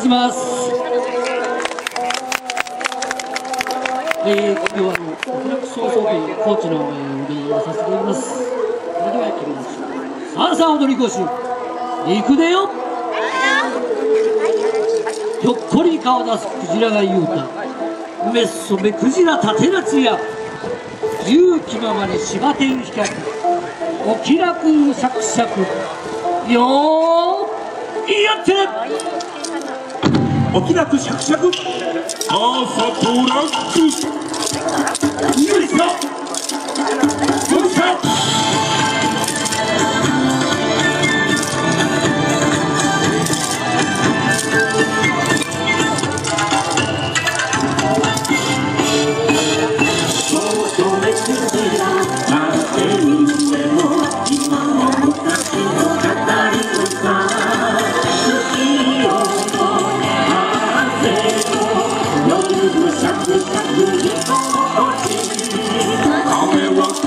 します。えー、今日はあの、おそらく総総会コーチの、えー、をさせていただきます。それではやってみましょう。さあさあ踊り講習、行くでよひょっこり顔出すクジラが言うた。めっそめクジラ立てなつや。勇由気ままに芝天飛脚。お気楽シャクシャク。よー、やってねお気楽しゃくしゃく朝トラックよいしよいしょ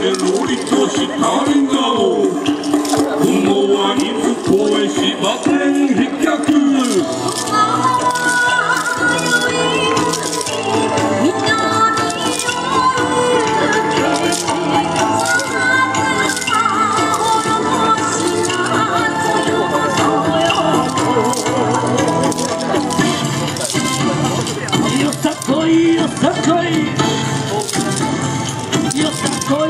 ロリとしたい雲はいつえしばっ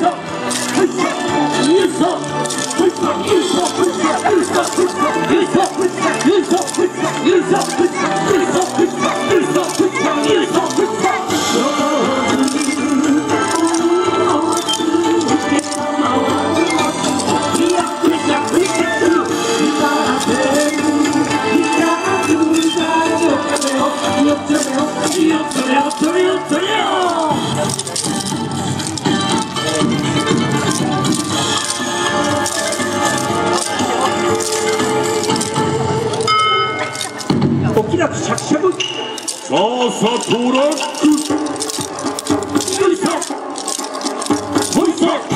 上，台上，台上，台上，台。なくしゃくしゃくさあさトラックよいしょよいしょ「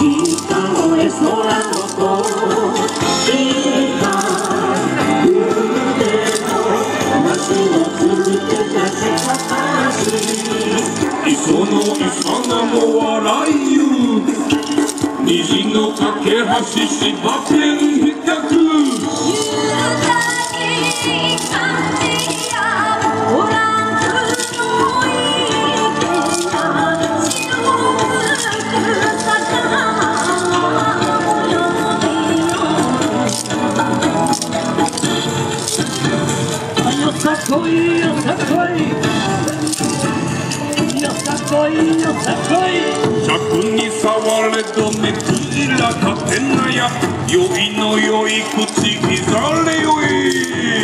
指倒れそうこのイサナも笑いゆう虹の架け橋芝天こいよさこい。尺に触れどねクジラかてなや酔いの酔い口刻れよい。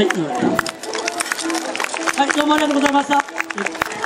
はい。どうもありがとうございました。